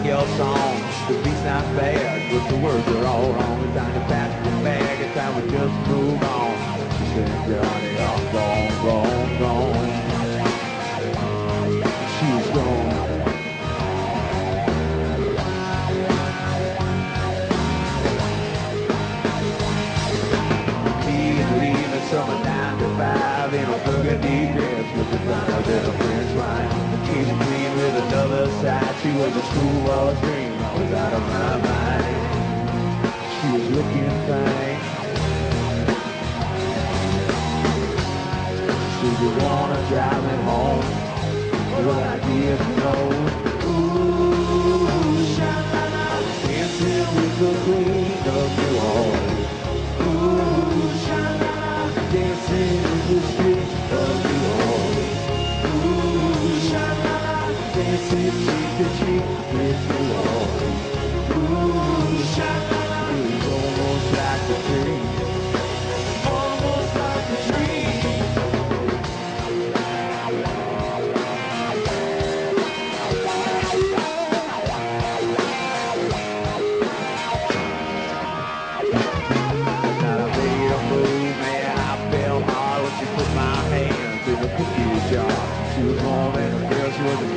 song. The beat's not bad, but the words are all wrong. It's time to pack the bag, it's time we just move on. She said, Johnny, I'm gone, gone, gone. She's gone. Me and leaving summer She was a schoolboy's dream. I was out of my mind. She was looking fine. So you wanna drive me home? Well, I didn't know. Ooh, dancing with the queen of New Orleans. It was almost like a dream.